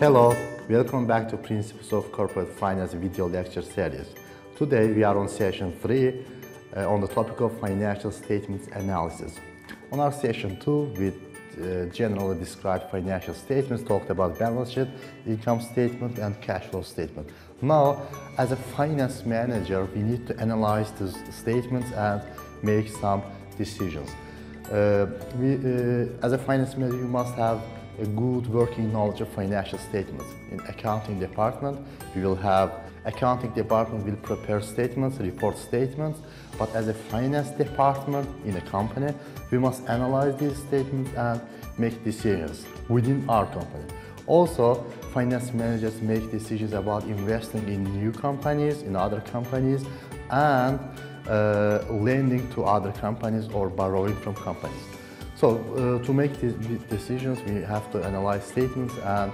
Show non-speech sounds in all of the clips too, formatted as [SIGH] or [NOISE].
Hello, welcome back to Principles of Corporate Finance video lecture series. Today we are on session 3 uh, on the topic of financial statements analysis. On our session 2 we uh, generally described financial statements, talked about balance sheet, income statement and cash flow statement. Now, as a finance manager, we need to analyze these statements and make some decisions. Uh, we, uh, as a finance manager, you must have a good working knowledge of financial statements. In accounting department, we will have accounting department will prepare statements, report statements, but as a finance department in a company, we must analyze these statements and make decisions within our company. Also, finance managers make decisions about investing in new companies, in other companies, and uh, lending to other companies or borrowing from companies. So uh, to make these decisions, we have to analyze statements and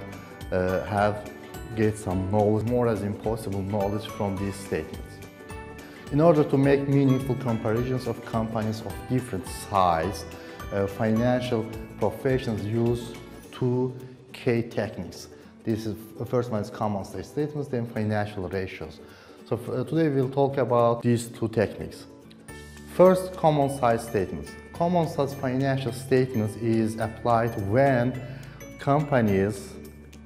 uh, have get some knowledge, more as impossible knowledge from these statements. In order to make meaningful comparisons of companies of different size, uh, financial professionals use two key techniques. This is the first one is common size statements, then financial ratios. So uh, today we'll talk about these two techniques. First, common size statements. Common size financial statements is applied when companies,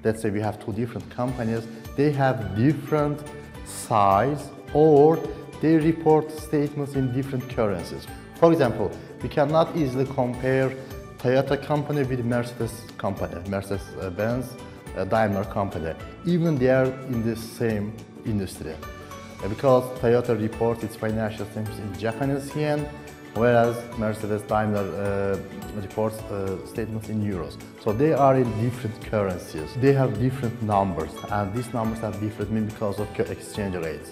let's say we have two different companies, they have different size or they report statements in different currencies. For example, we cannot easily compare Toyota company with Mercedes company, Mercedes-Benz, uh, Daimler company, even they are in the same industry. Uh, because Toyota reports its financial statements in Japanese yen, whereas Mercedes Daimler uh, reports uh, statements in euros. So they are in different currencies. They have different numbers, and these numbers are different because of exchange rates.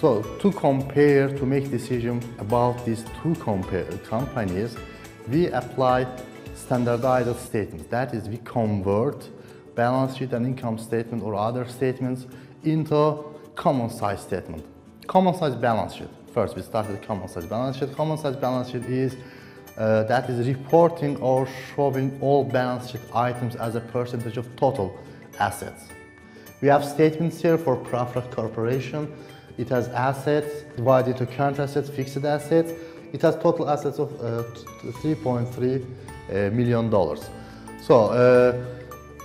So to compare, to make decision about these two companies, we apply standardized statements. That is, we convert balance sheet and income statement or other statements into common size statement. Common size balance sheet. First, we start with common size balance sheet. Common size balance sheet is uh, that is reporting or showing all balance sheet items as a percentage of total assets. We have statements here for Prufrock corporation. It has assets divided into current assets, fixed assets. It has total assets of uh, 3.3 uh, dollars. So uh,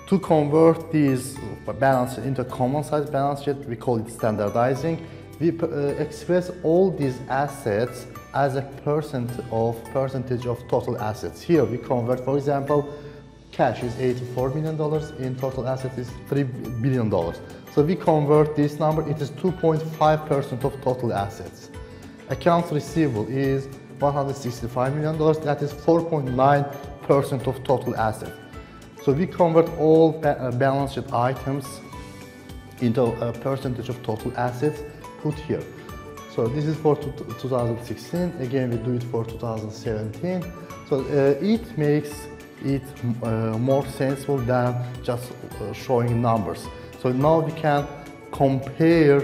to convert these balance into common size balance sheet, we call it standardizing. We uh, express all these assets as a percent of percentage of total assets. Here we convert, for example, cash is 84 million dollars, in total assets is 3 billion dollars. So we convert this number, it is 2.5 percent of total assets. Accounts receivable is 165 million dollars, that is 4.9 percent of total assets. So we convert all ba uh, balance sheet items into a percentage of total assets put here. So this is for 2016. Again, we do it for 2017. So uh, it makes it uh, more sensible than just uh, showing numbers. So now we can compare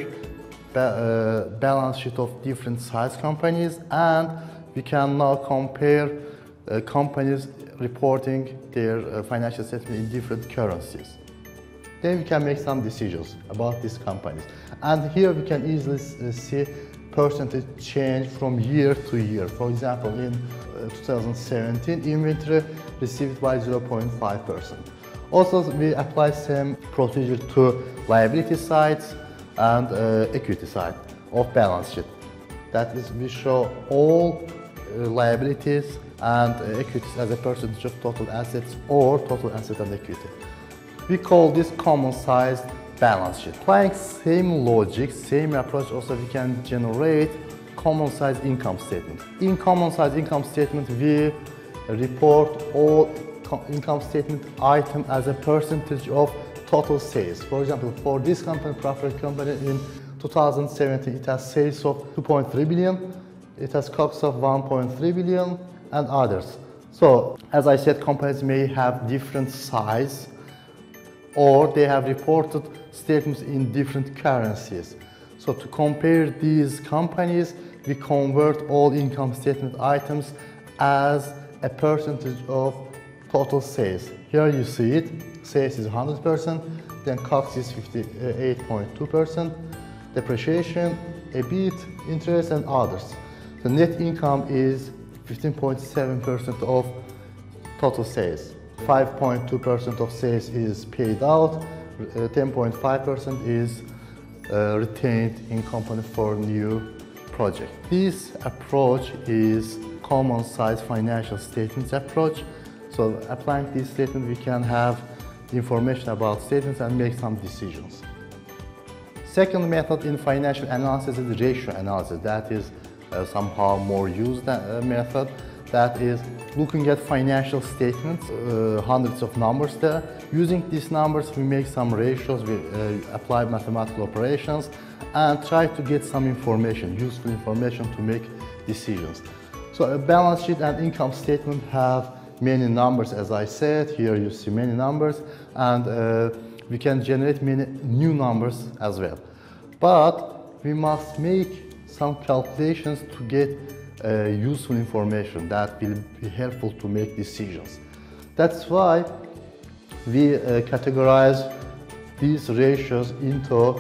ba uh, balance sheet of different size companies and we can now compare uh, companies reporting their uh, financial statement in different currencies. Then we can make some decisions about these companies. And here we can easily uh, see percentage change from year to year. For example, in uh, 2017, inventory received by 0.5%. Also, we apply same procedure to liability side and uh, equity side of balance sheet. That is, we show all uh, liabilities and uh, equities as a percentage of total assets or total asset and equity. We call this common size balance sheet. Applying same logic, same approach also we can generate common size income statement. In common size income statement we report all income statement item as a percentage of total sales. For example, for this company, Prufrock company in 2017, it has sales of 2.3 billion, it has costs of 1.3 billion, and others. So as I said, companies may have different size or they have reported statements in different currencies. So to compare these companies, we convert all income statement items as a percentage of total sales. Here you see it, sales is 100%, then COGS is 58.2%, depreciation, EBIT, interest, and others. The net income is 15.7% of total sales. 5.2% of sales is paid out, 10.5% uh, is uh, retained in company for new project. This approach is common size financial statements approach. So applying this statement, we can have information about statements and make some decisions. Second method in financial analysis is ratio analysis. That is uh, somehow more used uh, method. That is looking at financial statements, uh, hundreds of numbers there. Using these numbers, we make some ratios, we uh, apply mathematical operations, and try to get some information, useful information to make decisions. So a balance sheet and income statement have many numbers, as I said. Here you see many numbers, and uh, we can generate many new numbers as well. But we must make some calculations to get uh, useful information that will be helpful to make decisions. That's why we uh, categorize these ratios into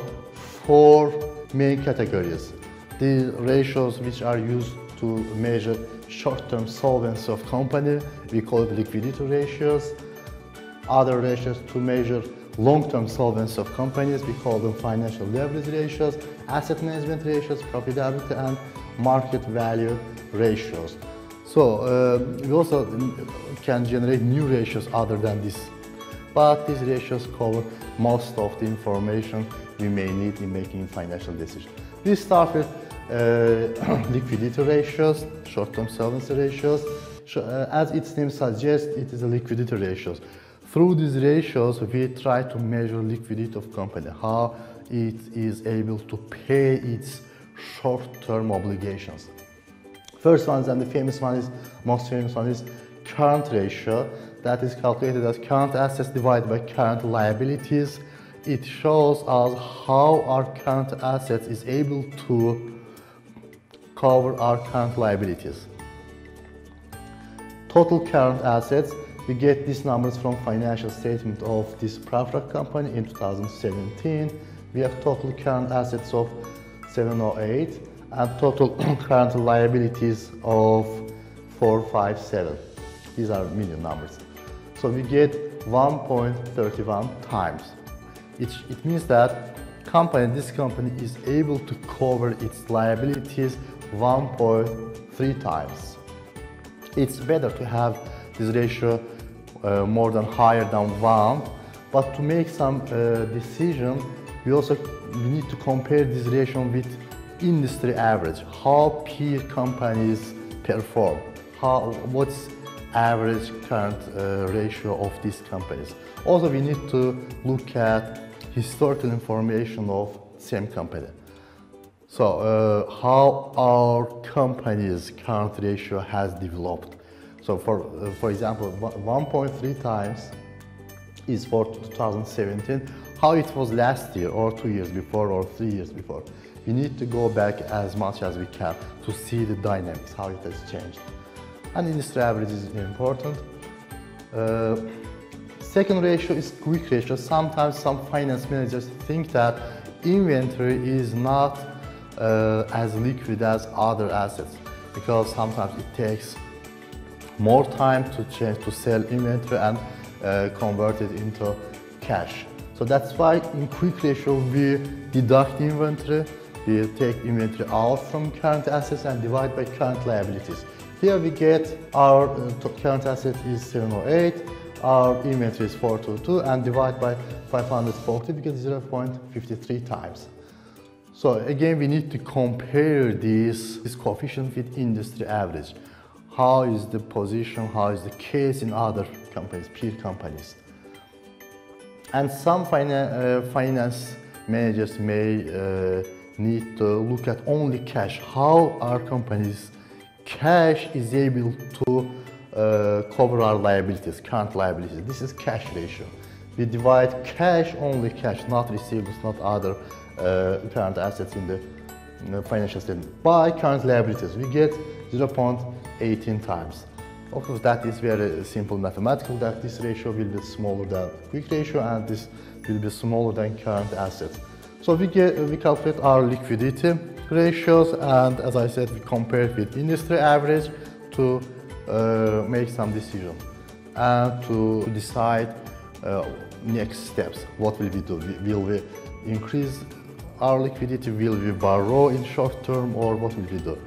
four main categories. These ratios which are used to measure short-term solvency of company. We call it liquidity ratios. Other ratios to measure long-term solvency of companies. We call them financial leverage ratios, asset management ratios, profitability, and market value ratios. So uh, we also can generate new ratios other than this. But these ratios cover most of the information we may need in making financial decisions. We start with uh, [CLEARS THROAT] liquidity ratios, short-term solvency ratios. Uh, as its name suggests, it is a liquidity ratios. Through these ratios, we try to measure liquidity of company, how it is able to pay its short-term obligations. First one and the famous one is, most famous one is current ratio. That is calculated as current assets divided by current liabilities. It shows us how our current assets is able to cover our current liabilities. Total current assets, we get these numbers from financial statement of this Prufrock company in 2017. We have total current assets of 708 and total [CLEARS THROAT] current liabilities of 457. These are million numbers. So we get 1.31 times. It, it means that company, this company is able to cover its liabilities 1.3 times. It's better to have this ratio uh, more than higher than 1, but to make some uh, decision, we also we need to compare this ratio with industry average, how peer companies perform, how, what's average current uh, ratio of these companies. Also, we need to look at historical information of same company. So uh, how our company's current ratio has developed. So for, uh, for example, 1.3 times is for 2017, how it was last year or two years before or three years before. We need to go back as much as we can to see the dynamics, how it has changed. And industry average is important. Uh, second ratio is quick ratio. Sometimes some finance managers think that inventory is not uh, as liquid as other assets because sometimes it takes more time to change to sell inventory and uh, convert it into cash. So that's why in quick ratio we deduct inventory, we take inventory out from current assets and divide by current liabilities. Here we get our uh, current asset is 708, our inventory is 422 and divide by 540 we get 0.53 times. So again, we need to compare this, this coefficient with industry average. How is the position, how is the case in other companies, peer companies. And some finan uh, finance managers may uh, need to look at only cash, how our company's cash is able to uh, cover our liabilities, current liabilities. This is cash ratio. We divide cash, only cash, not receivables, not other uh, current assets in the, in the financial statement by current liabilities. We get 0.18 times. Of course, that is very simple mathematical, that this ratio will be smaller than quick ratio and this will be smaller than current assets. So we, get, we calculate our liquidity ratios and as I said, we compare it with industry average to uh, make some decision and to decide uh, next steps. What will we do? Will we increase our liquidity? Will we borrow in short term or what will we do?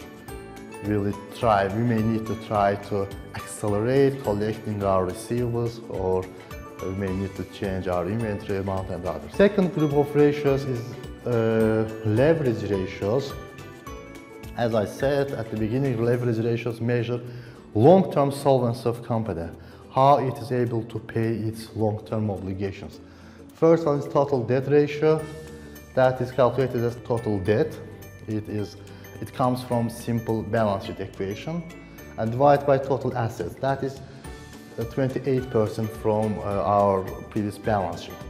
We try, we may need to try to accelerate collecting our receivables or we may need to change our inventory amount and others. Second group of ratios is uh, leverage ratios. As I said at the beginning, leverage ratios measure long-term solvency of company, how it is able to pay its long-term obligations. First one is total debt ratio. That is calculated as total debt. It is it comes from simple balance sheet equation and divided by total assets. That is 28% from uh, our previous balance sheet.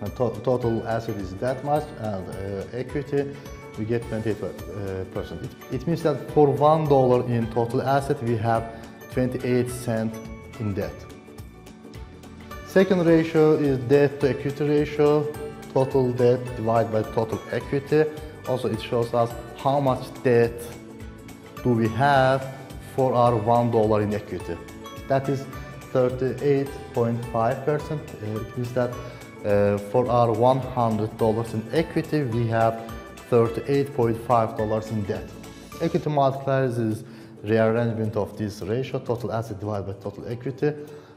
To total asset is that much and uh, equity we get 28%. Uh, it, it means that for one dollar in total asset we have 28 cent in debt. Second ratio is debt to equity ratio, total debt divided by total equity. Also it shows us how much debt do we have for our one dollar in equity. That is 38.5%. Uh, it means that uh, for our $100 in equity, we have $38.5 in debt. Equity multipliers is rearrangement of this ratio, total asset divided by total equity.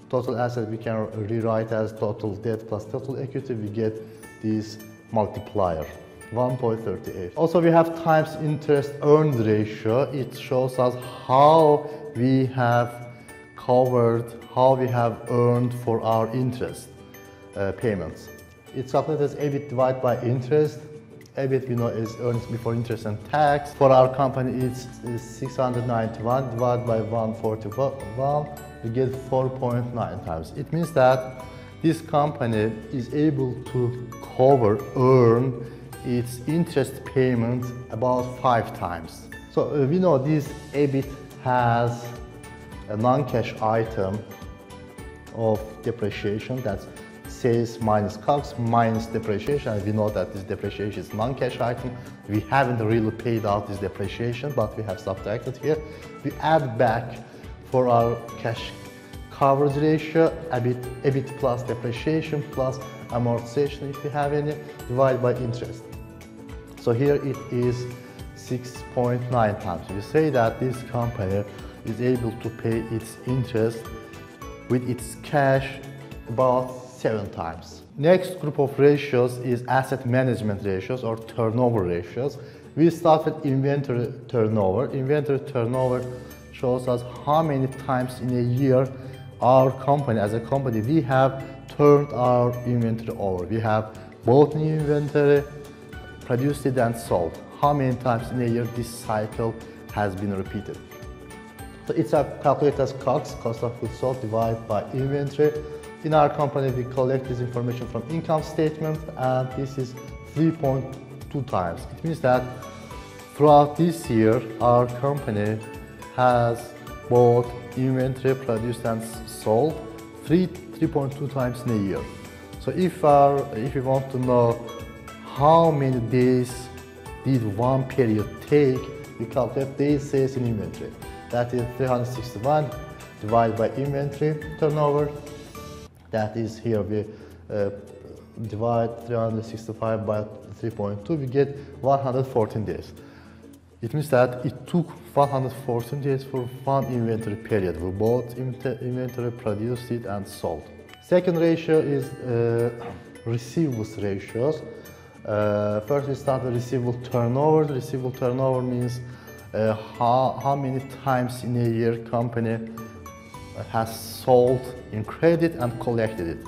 Total asset we can rewrite as total debt plus total equity, we get this multiplier. 1.38. Also we have times interest earned ratio. It shows us how we have covered, how we have earned for our interest uh, payments. It's calculated as EBIT divided by interest. EBIT, we know, is earnings before interest and tax. For our company, it's, it's 691 divided by 141. We get 4.9 times. It means that this company is able to cover, earn its interest payment about five times. So uh, we know this EBIT has a non-cash item of depreciation that's sales minus COGS minus depreciation and we know that this depreciation is non-cash item. We haven't really paid out this depreciation but we have subtracted here. We add back for our cash coverage ratio, EBIT, EBIT plus depreciation plus amortization if you have any, divided by interest. So here it is 6.9 times. We say that this company is able to pay its interest with its cash about seven times. Next group of ratios is asset management ratios or turnover ratios. We start with inventory turnover. Inventory turnover shows us how many times in a year our company, as a company, we have turned our inventory over. We have bought new inventory, produced it and sold. How many times in a year this cycle has been repeated. So it's calculated as COGS, cost of goods sold, divided by inventory. In our company, we collect this information from income statement, and this is 3.2 times. It means that throughout this year, our company has bought inventory, produced and sold 3, 3.2 times in a year. So if, our, if we want to know how many days did one period take, we calculate days sales in inventory. That is 361 divided by inventory turnover. That is here we uh, divide 365 by 3.2, we get 114 days. It means that it took 114 days for one inventory period. We bought inventory, produced it, and sold. Second ratio is uh, receivables ratios. Uh, first, we start with receivable turnover. The receivable turnover means uh, how, how many times in a year company has sold in credit and collected it.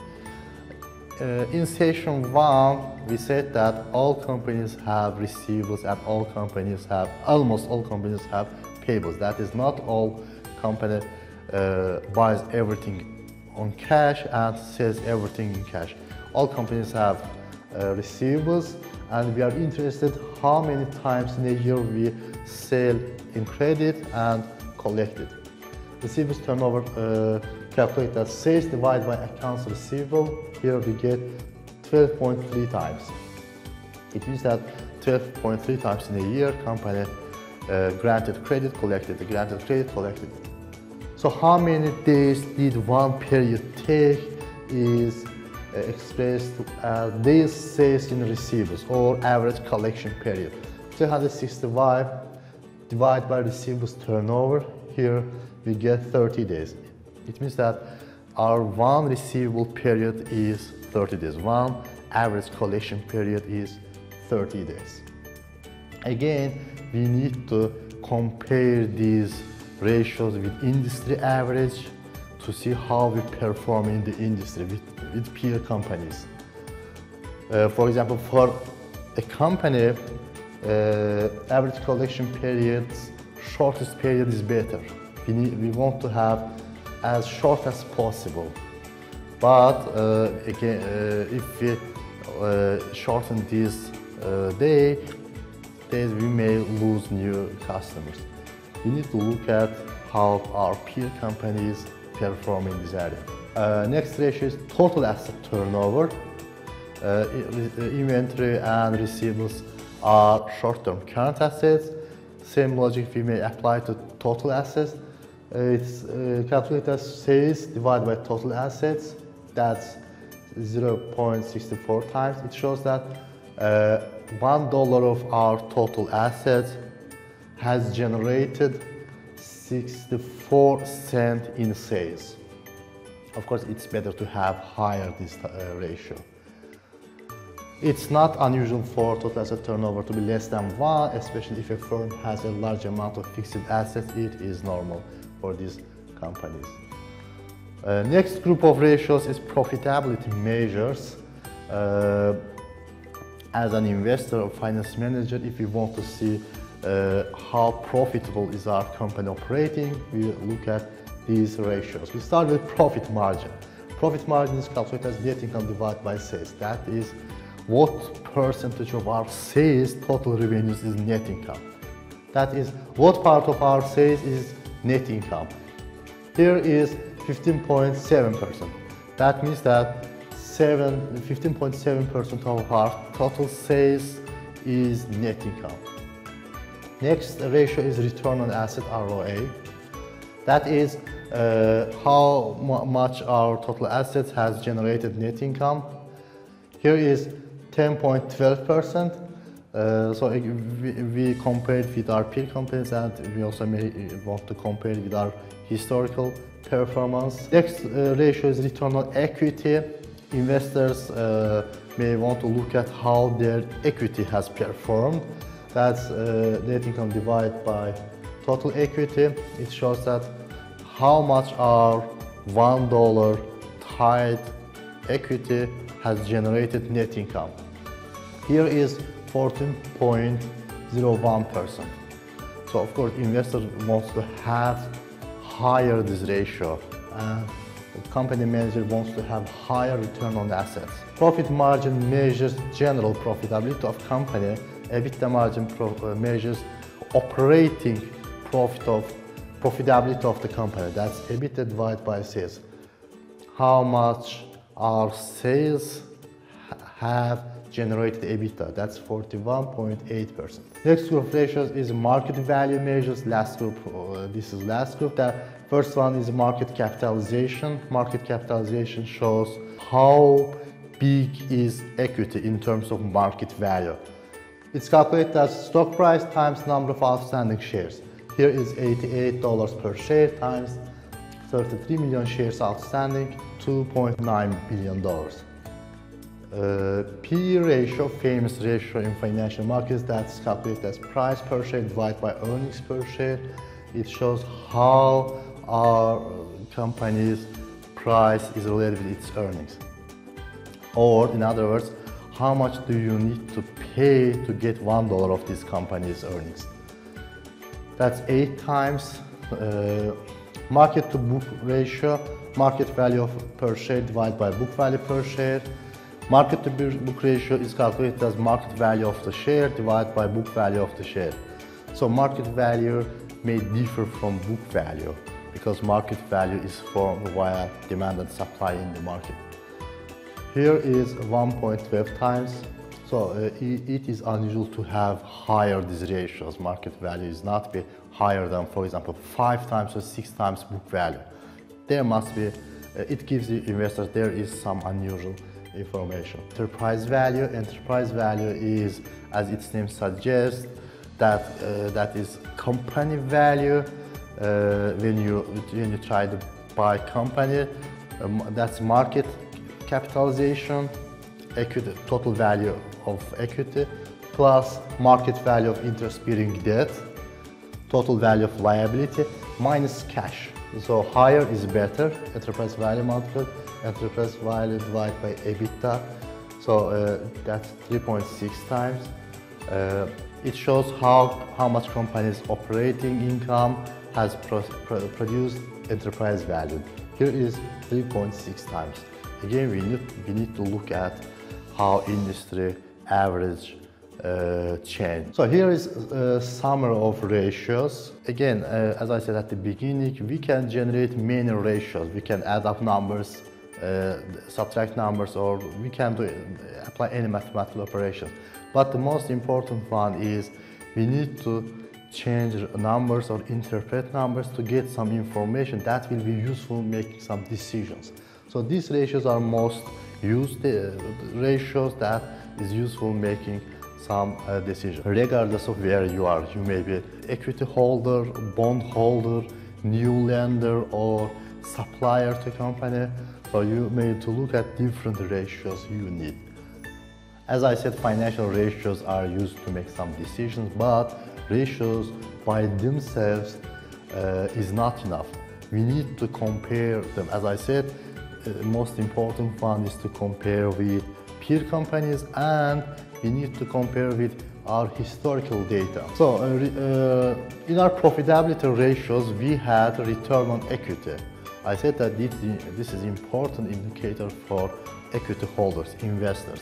Uh, in session one, we said that all companies have receivables and all companies have, almost all companies have payables. That is not all company uh, buys everything on cash and sells everything in cash. All companies have uh, receivables and we are interested how many times in a year we sell in credit and collect it. receivables turnover uh, calculate as sales divided by accounts receivable. Here we get 12.3 times. It means that 12.3 times in a year, company uh, granted credit, collected, granted credit, collected. So how many days did one period take is Uh, expressed uh, as days sales in receivables or average collection period. 365 divided by receivables turnover, here we get 30 days. It means that our one receivable period is 30 days. One average collection period is 30 days. Again, we need to compare these ratios with industry average to see how we perform in the industry with, with peer companies. Uh, for example, for a company, uh, average collection periods, shortest period is better. We, need, we want to have as short as possible. But uh, again, uh, if we uh, shorten this uh, day, days we may lose new customers. We need to look at how our peer companies perform in this area. Uh, next ratio is total asset turnover. Uh, inventory and receivables are short-term current assets. Same logic we may apply to total assets. Uh, it's uh, calculated as sales divided by total assets. That's 0.64 times. It shows that uh, one dollar of our total assets has generated 64 cent in sales. Of course, it's better to have higher this uh, ratio. It's not unusual for total asset turnover to be less than one, especially if a firm has a large amount of fixed assets. It is normal for these companies. Uh, next group of ratios is profitability measures. Uh, as an investor or finance manager, if we want to see uh, how profitable is our company operating, we look at these ratios. We start with profit margin. Profit margin is calculated as net income divided by sales. That is what percentage of our sales total revenues is net income. That is what part of our sales is net income. Here is 15.7%. That means that 15.7% of our total sales is net income. Next ratio is return on asset ROA. That is how much our total assets has generated net income. Here is 10.12%. Uh, so we, we compared with our peer companies and we also may want to compare with our historical performance. Next uh, ratio is return on equity. Investors uh, may want to look at how their equity has performed. That's uh, net income divided by total equity. It shows that how much our $1 tied equity has generated net income. Here is 14.01%. So of course investor wants to have higher this ratio and the company manager wants to have higher return on assets. Profit margin measures general profitability of company. EBITDA margin uh, measures operating profit of profitability of the company. That's EBITDA divided by sales. How much our sales have generated EBITDA. That's 41.8%. Next group of ratios is market value measures. Last group, uh, this is last group. The first one is market capitalization. Market capitalization shows how big is equity in terms of market value. It's calculated as stock price times number of outstanding shares. Here is $88 per share times 33 million shares outstanding, $2.9 billion. Uh, P ratio, famous ratio in financial markets, that's calculated as price per share divided by earnings per share. It shows how our company's price is related with its earnings. Or in other words, how much do you need to pay to get one dollar of this company's earnings? That's eight times uh, market to book ratio, market value of per share divided by book value per share. Market to book ratio is calculated as market value of the share divided by book value of the share. So market value may differ from book value. because market value is formed via demand and supply in the market. Here is 1.12 times. So uh, it is unusual to have higher these ratios. Market value is not be higher than, for example, five times or six times book value. There must be, uh, it gives the investors, there is some unusual information. Enterprise value, enterprise value is, as its name suggests, that, uh, that is company value uh, when, you, when you try to buy company, um, that's market capitalization, equity, total value of equity, plus market value of interest-bearing debt, total value of liability, minus cash. So higher is better, enterprise value multiple, enterprise value divided by EBITDA. So uh, that's 3.6 times. Uh, it shows how, how much company's operating income has pro pro produced enterprise value. Here is 3.6 times. Again, we need, we need to look at how industry average uh, change. So here is a summary of ratios. Again, uh, as I said at the beginning, we can generate many ratios. We can add up numbers, uh, subtract numbers, or we can do, apply any mathematical operation. But the most important one is we need to change numbers or interpret numbers to get some information that will be useful making some decisions. So these ratios are most used the ratios that is useful making some uh, decision. Regardless of where you are, you may be equity holder, bond holder, new lender or supplier to company. So you may to look at different ratios you need. As I said, financial ratios are used to make some decisions, but ratios by themselves uh, is not enough. We need to compare them. As I said, most important one is to compare with peer companies and we need to compare with our historical data. So uh, in our profitability ratios, we had return on equity. I said that this, is important indicator for equity holders, investors.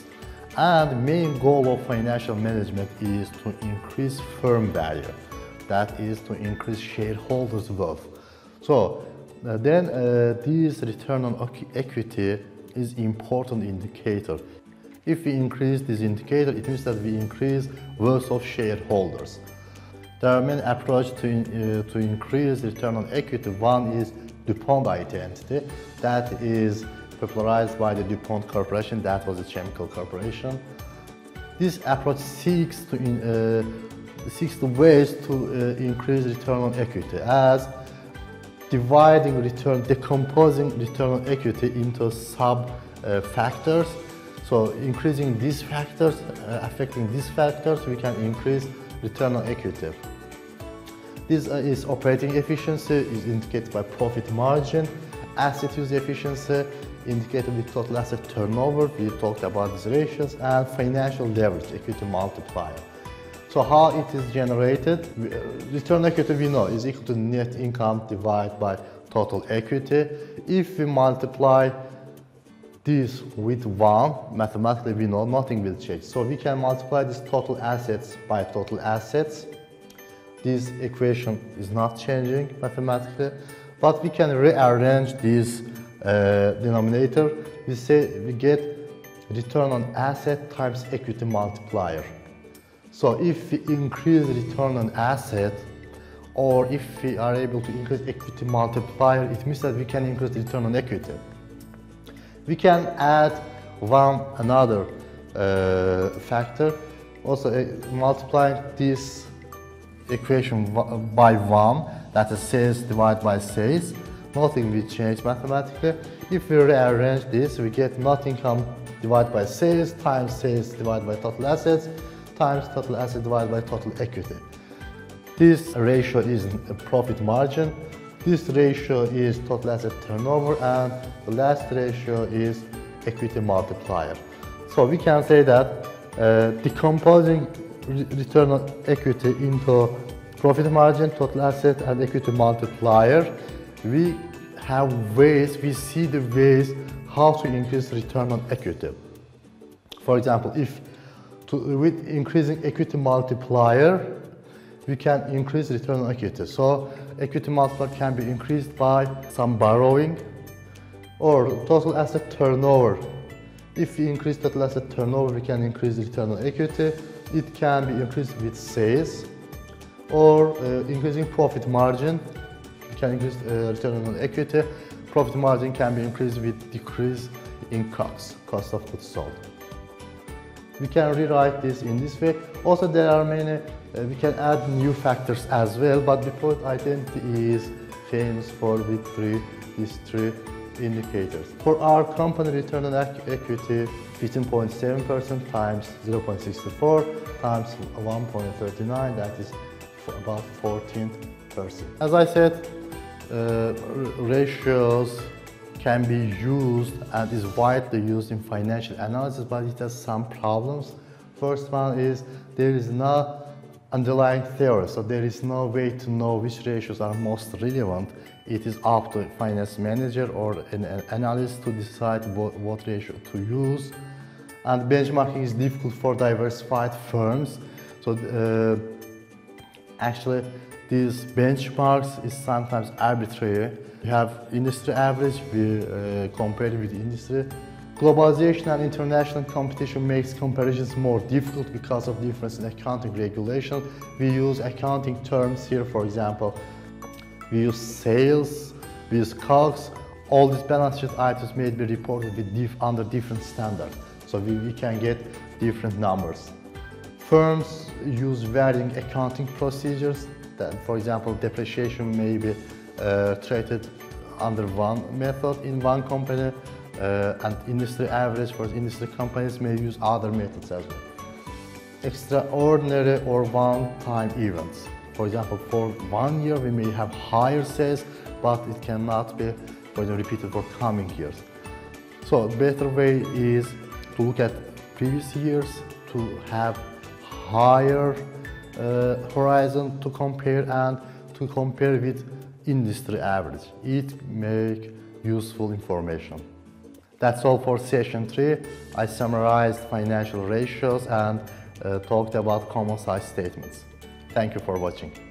And main goal of financial management is to increase firm value. That is to increase shareholders' wealth. So then uh, this return on equity is important indicator. If we increase this indicator, it means that we increase wealth of shareholders. There are many approaches to, uh, to increase return on equity. One is DuPont identity. That is popularized by the DuPont Corporation, that was a chemical corporation. This approach seeks to uh, seeks the ways to uh, increase return on equity as dividing return, decomposing return on equity into sub uh, factors. So increasing these factors, uh, affecting these factors, we can increase return on equity. This uh, is operating efficiency, is indicated by profit margin, asset use efficiency, indicated with total asset turnover, we talked about these ratios, and financial leverage, equity multiplier. So how it is generated, return equity we know is equal to net income divided by total equity. If we multiply this with 1, mathematically we know nothing will change. So we can multiply this total assets by total assets. This equation is not changing mathematically, but we can rearrange this uh, denominator, we say we get return on asset times equity multiplier. So if we increase return on asset, or if we are able to increase equity multiplier, it means that we can increase return on equity. We can add one another uh, factor, also uh, multiplying this equation by 1, that is sales divided by sales, nothing will change mathematically. If we rearrange this, we get net income divided by sales times sales divided by total assets times total assets divided by total equity. This ratio is profit margin. This ratio is total asset turnover and the last ratio is equity multiplier. So we can say that uh, decomposing return on equity into profit margin, total asset and equity multiplier, we have ways, we see the ways how to increase return on equity. For example, if to, with increasing equity multiplier, we can increase return on equity. So equity multiplier can be increased by some borrowing or total asset turnover. If we increase total asset turnover, we can increase return on equity. It can be increased with sales or uh, increasing profit margin. We can increase uh, return on equity. Profit margin can be increased with decrease in COGS, cost of goods sold. We can rewrite this in this way. Also, there are many, uh, we can add new factors as well, but the DuPont identity is famous for with three, these three indicators. For our company return on equity, 15.7% times 0.64 times 1.39, that is about 14%. As I said, uh, ratios can be used and is widely used in financial analysis, but it has some problems. First one is there is no underlying theory, so there is no way to know which ratios are most relevant. It is up to finance manager or an analyst to decide what, what ratio to use. And benchmarking is difficult for diversified firms. So uh, actually, these benchmarks is sometimes arbitrary. We have industry average, we uh, compare with industry. Globalization and international competition makes comparisons more difficult because of difference in accounting regulation. We use accounting terms here, for example, we use sales, we use COGS. All these balance sheet items may be reported diff under different standards. So we, we can get different numbers. Firms use varying accounting procedures. That, for example, depreciation may be uh, treated under one method in one company uh, and industry average for industry companies may use other methods as well. Extraordinary or one-time events. For example, for one year we may have higher sales, but it cannot be repeated for coming years. So a better way is to look at previous years to have higher horizon to compare and to compare with industry average. It make useful information. That's all for session three. I summarized financial ratios and uh, talked about common size statements. Thank you for watching.